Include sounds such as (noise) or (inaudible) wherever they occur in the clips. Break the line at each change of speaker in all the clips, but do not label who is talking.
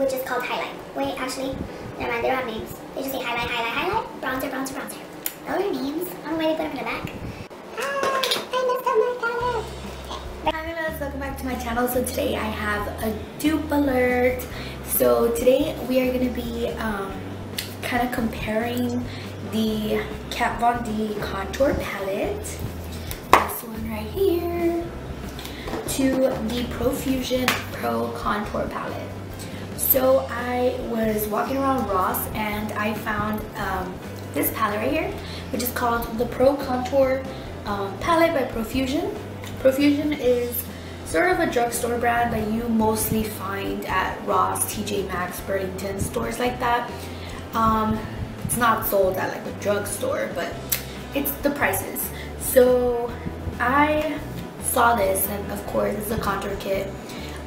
which is called highlight. Wait, actually, never mind, they don't have names. They just say highlight, highlight, highlight, bronzer, bronzer, bronzer. Those are names. I don't know why they put them in the back. Ah, my.
Hi guys, welcome back to my channel. So today I have a dupe alert. So today we are going to be um, kind of comparing the Kat Von D contour palette, this one right here, to the Profusion Pro Contour palette. So I was walking around Ross and I found um, this palette right here, which is called the Pro Contour um, palette by Profusion. Profusion is sort of a drugstore brand that you mostly find at Ross, TJ Maxx, Burlington, stores like that. Um, it's not sold at like a drugstore, but it's the prices. So I saw this and of course it's a contour kit.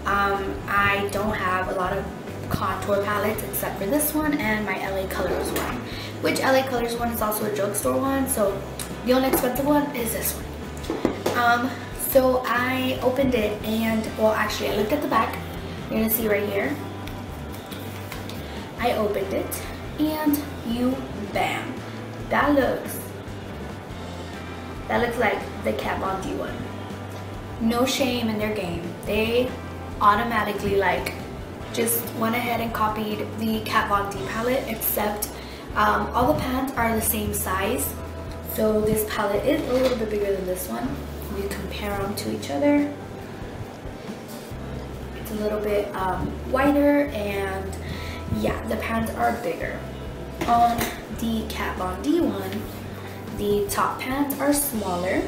Um, I don't have a lot of contour palettes except for this one and my LA Colors one. Which LA Colors one is also a drugstore one, so the only expensive one is this one. Um, so I opened it and, well actually I looked at the back. You're gonna see right here. I opened it and you, bam. That looks, that looks like the Kat Von D one. No shame in their game. They automatically like just went ahead and copied the Kat Von D palette except um, all the pans are the same size. So this palette is a little bit bigger than this one. We compare them to each other. It's a little bit um, wider and yeah, the pans are bigger. On the Kat Von D one, the top pans are smaller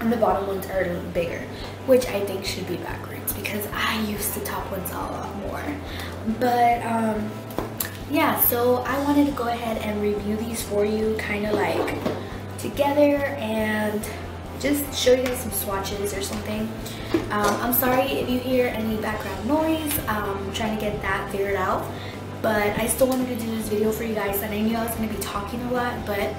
and the bottom ones are bigger, which I think should be backwards because I used the top ones a lot more. But um, yeah, so I wanted to go ahead and review these for you kind of like together and just show you guys some swatches or something. Um, I'm sorry if you hear any background noise. Um, I'm trying to get that figured out. But I still wanted to do this video for you guys and I knew I was going to be talking a lot, but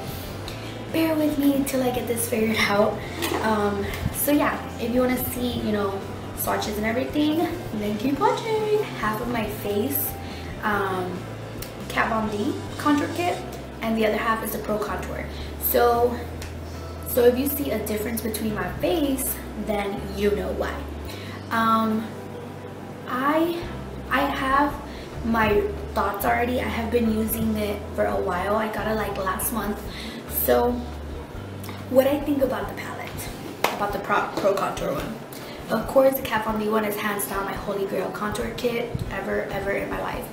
bear with me until I get this figured (laughs) out. Um, so yeah, if you want to see, you know, swatches and everything, then keep watching. Half of my face, um, Kat Von D contour kit, and the other half is the Pro Contour. So, so if you see a difference between my face, then you know why. Um, I, I have my thoughts already. I have been using it for a while. I got it like last month. So what I think about the palette, about the Pro, Pro Contour one. Of course, the Kat Von D one is hands down my holy grail contour kit ever, ever in my life.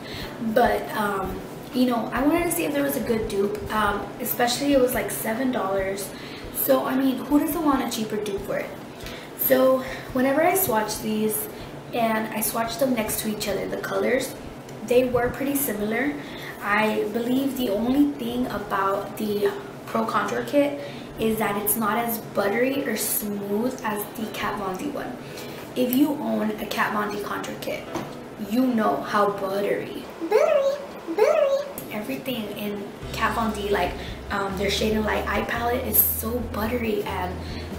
But, um, you know, I wanted to see if there was a good dupe, um, especially it was like $7. So, I mean, who doesn't want a cheaper dupe for it? So, whenever I swatch these, and I swatched them next to each other, the colors, they were pretty similar. I believe the only thing about the Pro Contour Kit is that it's not as buttery or smooth as the Kat Von D one. If you own a Kat Von D Contour Kit, you know how buttery,
Buttery, buttery.
everything in Kat Von D, like um, their Shade and Light eye palette is so buttery and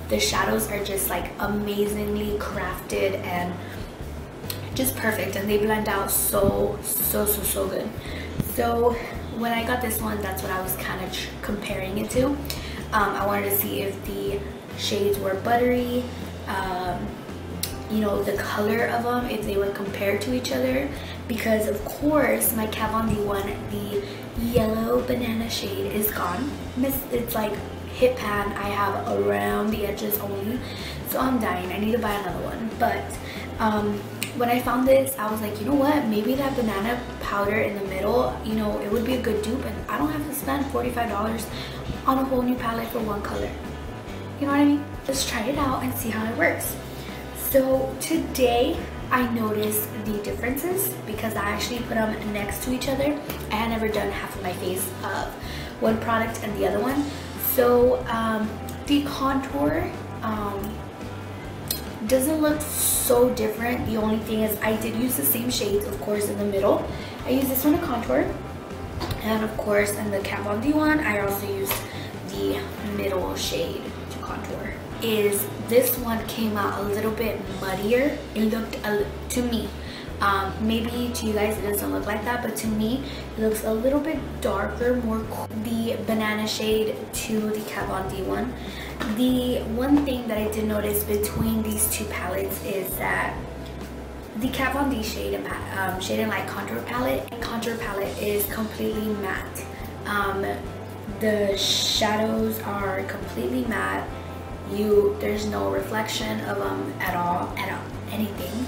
the shadows are just like amazingly crafted and just perfect and they blend out so so so so good so when I got this one that's what I was kind of comparing it to um, I wanted to see if the shades were buttery um, you know the color of them if they were compared to each other. Because of course my Kat Von D one the yellow banana shade is gone. It's like hit pan. I have around the edges only. So I'm dying. I need to buy another one. But um, when I found this, I was like, you know what? Maybe that banana powder in the middle, you know, it would be a good dupe. And I don't have to spend $45 on a whole new palette for one color. You know what I mean? Let's try it out and see how it works. So today, I noticed the differences because I actually put them next to each other. I had never done half of my face of one product and the other one. So um, the contour, um, doesn't look so different the only thing is I did use the same shades of course in the middle I used this one to contour and of course in the Kat Von D one I also used middle shade to contour is this one came out a little bit muddier it looked a, to me Um, maybe to you guys it doesn't look like that, but to me it looks a little bit darker, more the banana shade to the Kat Von D one. The one thing that I did notice between these two palettes is that the Kat Von D shade and um, shade and light contour palette contour palette is completely matte. Um, the shadows are completely matte. You there's no reflection of them at all at all, anything.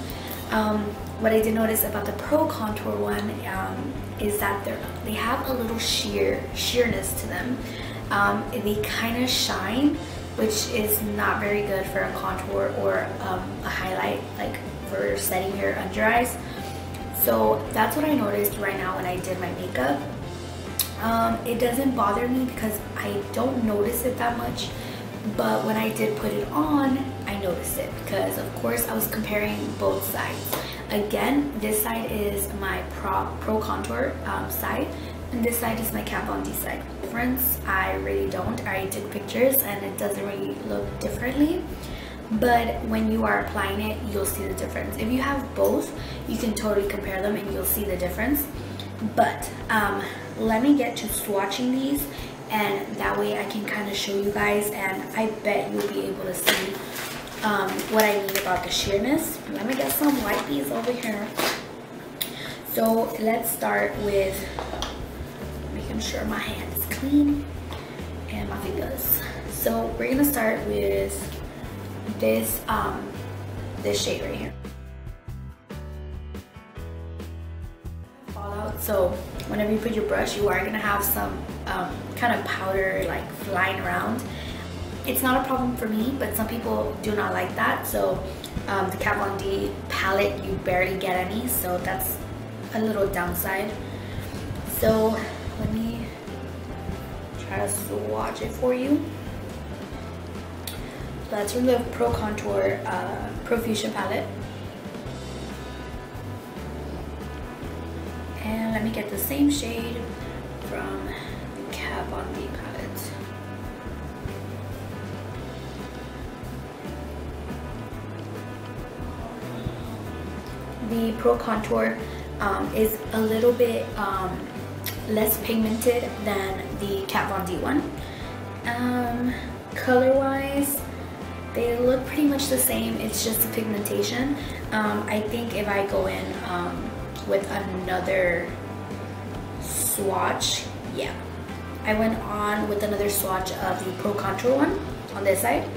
Um, what I did notice about the Pro Contour one um, is that they they have a little sheer sheerness to them. Um, they kind of shine, which is not very good for a contour or um, a highlight, like for setting your under eyes. So that's what I noticed right now when I did my makeup. Um, it doesn't bother me because I don't notice it that much but when I did put it on I noticed it because of course I was comparing both sides. Again this side is my pro, pro contour um, side and this side is my Kat Von D side. Difference I really don't. I took pictures and it doesn't really look differently but when you are applying it you'll see the difference. If you have both you can totally compare them and you'll see the difference but um, let me get to swatching these and that way I can kind of show you guys and I bet you'll be able to see um, what I mean about the sheerness. Let me get some whiteys over here. So let's start with making sure my hand is clean and my fingers. So we're gonna start with this um, this shade right here. So whenever you put your brush, you are gonna have some um, kind of powder like flying around. It's not a problem for me, but some people do not like that. So um, the Kat Von D palette, you barely get any, so that's a little downside. So let me try to swatch it for you. That's from the Pro Contour uh, Profusion palette. And let me get the same shade from Kat Von D palette. The Pro Contour um, is a little bit um, less pigmented than the Kat Von D one. Um, color wise, they look pretty much the same. It's just the pigmentation. Um, I think if I go in um, with another swatch, yeah, I went on with another swatch of the Pro Contour one on this side.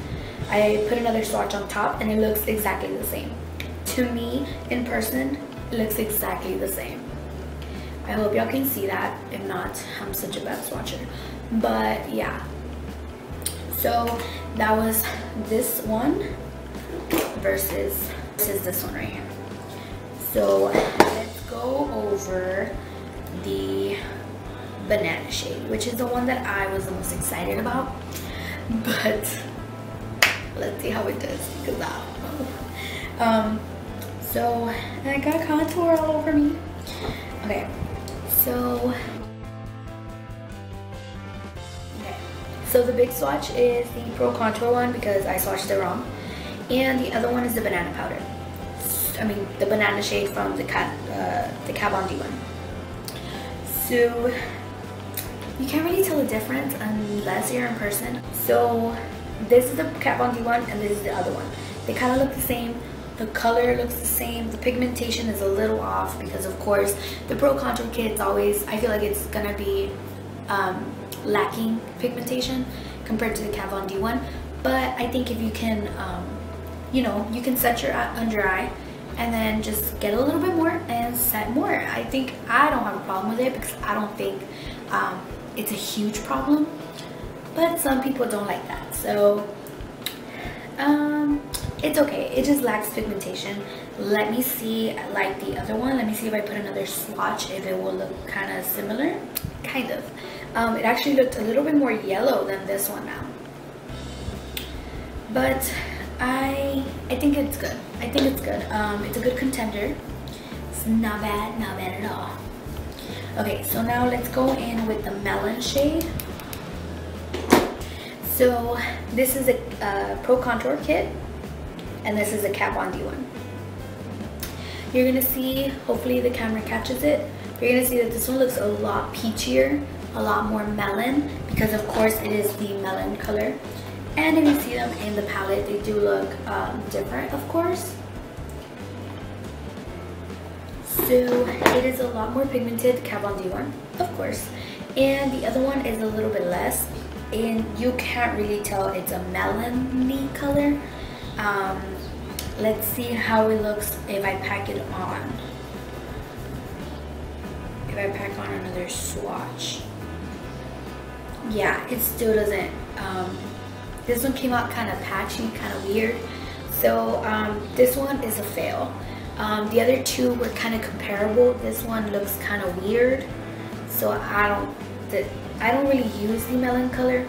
I put another swatch on top and it looks exactly the same. To me, in person, it looks exactly the same. I hope y'all can see that. If not, I'm such a bad swatcher. But yeah. So that was this one versus, versus this one right here. So go over the banana shade, which is the one that I was the most excited about. But let's see how it does. Um, so I got contour all over me. Okay, so okay. So the big swatch is the Pro Contour one because I swatched it wrong. And the other one is the banana powder. I mean the banana shade from the Kat, uh, the Kat Von D one. So you can't really tell the difference unless you're in person. So this is the Kat Von D one and this is the other one. They kind of look the same. The color looks the same. The pigmentation is a little off because of course the Pro Contour Kit's always, I feel like it's gonna be um, lacking pigmentation compared to the Kat Von D one. But I think if you can, um, you know, you can set your under eye and then just get a little bit more and set more. I think I don't have a problem with it because I don't think um, it's a huge problem but some people don't like that. So um it's okay. It just lacks pigmentation. Let me see like the other one. Let me see if i put another swatch if it will look kind of similar. Kind of. Um, it actually looked a little bit more yellow than this one now. But i i think it's good i think it's good um, it's a good contender it's not bad not bad at all Okay, so now let's go in with the melon shade. So this is a Pro Contour kit, and this is a Kat Von D one. you're gonna see, hopefully the camera catches it, you're gonna see that this one looks a lot peachier, a lot more melon, because of course it is the melon color. And if you see them in the palette, they do look um, different, of course. So it is a lot more pigmented, Kat Von D one, of course. And the other one is a little bit less. And you can't really tell it's a melony color. Um, let's see how it looks if I pack it on. If I pack on another swatch. Yeah, it still doesn't. Um, this one came out kind of patchy, kind of weird. So um, this one is a fail. Um, the other two were kind of comparable. This one looks kind of weird. So I don't, the, I don't really use the melon color.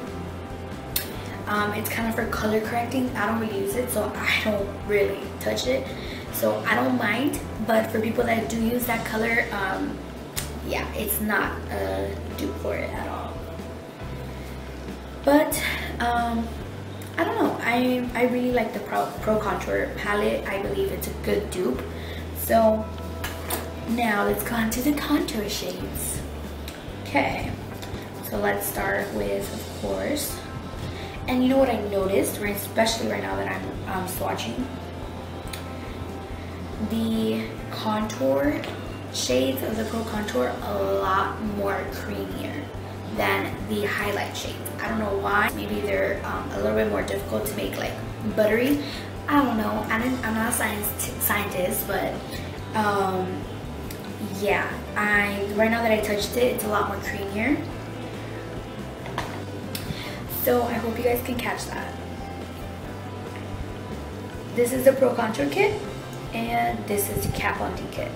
Um, it's kind of for color correcting. I don't really use it, so I don't really touch it. So I don't mind, but for people that do use that color, um, yeah, it's not a dupe for it at all. But um, I don't know. I I really like the Pro, Pro Contour palette. I believe it's a good dupe. So now let's go on to the contour shades. Okay, so let's start with, of course, and you know what I noticed, right, especially right now that I'm um, swatching? The contour shades of the Pro Contour a lot more creamier than the highlight shades. I don't know why. Maybe they're um, a little bit more difficult to make like buttery. I don't know. I I'm not a science scientist, but um, yeah. I right now that I touched it, it's a lot more creamier. So I hope you guys can catch that. This is the Pro Contour Kit, and this is the Kat Von D Kit.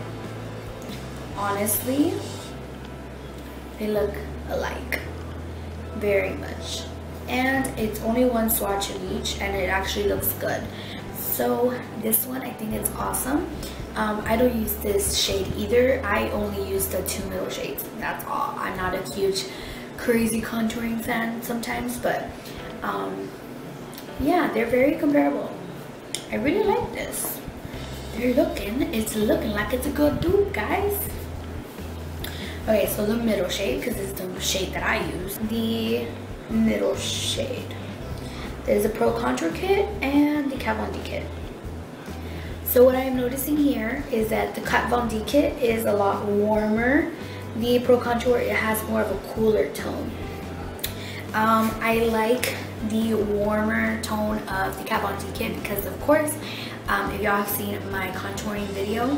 Honestly, they look alike, very much. And it's only one swatch of each and it actually looks good. So this one I think it's awesome. Um, I don't use this shade either. I only use the two middle shades. That's all. I'm not a huge crazy contouring fan sometimes but um, yeah they're very comparable. I really like this. They're looking it's looking like it's a good dupe guys okay so the middle shade because it's the shade that I use the middle shade. There's a Pro Contour Kit and the Kat Von D Kit. So what I am noticing here is that the Kat Von D Kit is a lot warmer. The Pro Contour, it has more of a cooler tone. Um, I like the warmer tone of the Kat Von D Kit because of course, um, if y'all have seen my contouring video,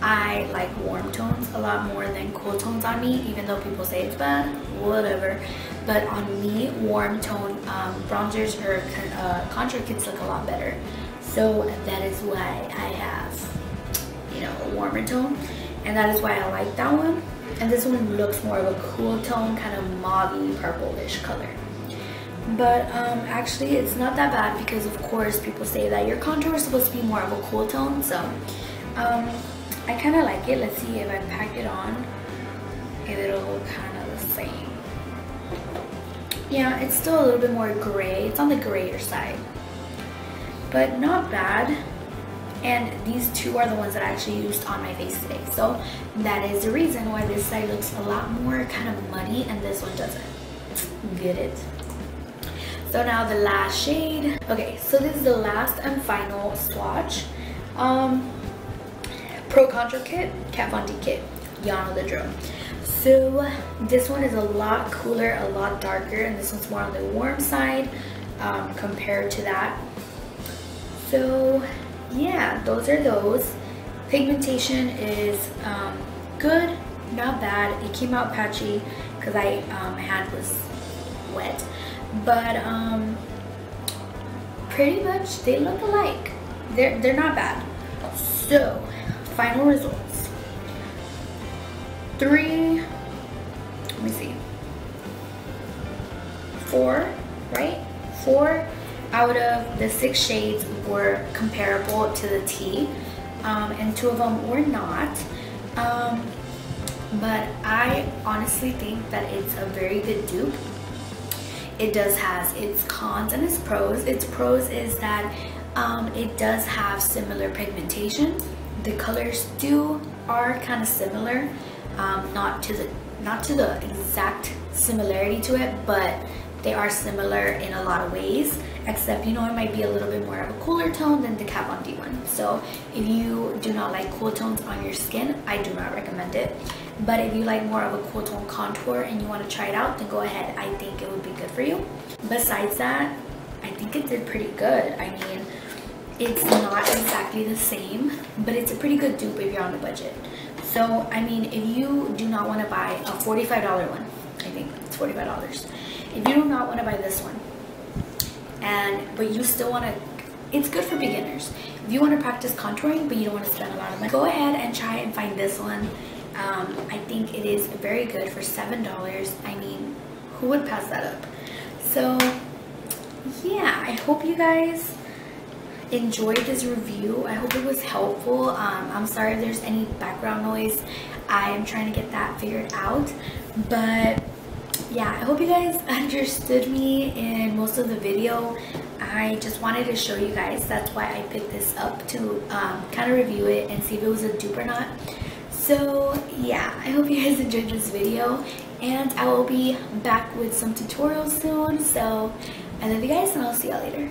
I like warm tones a lot more than cool tones on me, even though people say it's bad, whatever. But on me, warm tone um, bronzers or uh, contour kits look a lot better. So that is why I have, you know, a warmer tone. And that is why I like that one. And this one looks more of a cool tone, kind of mauvey purplish color. But um, actually, it's not that bad because, of course, people say that your contour is supposed to be more of a cool tone. So um, I kind of like it. Let's see if I pack it on, if it'll look kind of the same. Yeah, it's still a little bit more gray. It's on the grayer side, but not bad. And these two are the ones that I actually used on my face today. So that is the reason why this side looks a lot more kind of muddy and this one doesn't. Get it? So now the last shade. Okay, so this is the last and final swatch. Um, Pro Contour Kit, Kat Von D Kit, Yana the drill. So this one is a lot cooler, a lot darker, and this one's more on the warm side um, compared to that. So yeah, those are those. Pigmentation is um, good, not bad. It came out patchy because I um, my hand was wet, but um, pretty much they look alike. They're they're not bad. So final results. Three, let me see, four, right? Four out of the six shades were comparable to the T, um, and two of them were not. Um, but I honestly think that it's a very good dupe. It does has its cons and its pros. Its pros is that um, it does have similar pigmentation the colors do are kind of similar um, not to the not to the exact similarity to it but they are similar in a lot of ways except you know it might be a little bit more of a cooler tone than the Kat Von D one. So if you do not like cool tones on your skin I do not recommend it. But if you like more of a cool tone contour and you want to try it out then go ahead. I think it would be good for you. Besides that I think it did pretty good. I mean it's not exactly the same but it's a pretty good dupe if you're on a budget. So I mean if you do not want to buy a $45 one I think it's $45 if you do not want to buy this one and but you still want to it's good for beginners. If you want to practice contouring but you don't want to spend a lot of money go ahead and try and find this one. Um, I think it is very good for seven dollars. I mean who would pass that up? So yeah I hope you guys enjoyed this review. I hope it was helpful. Um, I'm sorry if there's any background noise. I am trying to get that figured out. But yeah, I hope you guys (laughs) understood me in most of the video. I just wanted to show you guys. That's why I picked this up to um, kind of review it and see if it was a dupe or not. So yeah, I hope you (laughs) guys enjoyed this video and I will be back with some tutorials soon. So I love you guys and I'll see y'all later.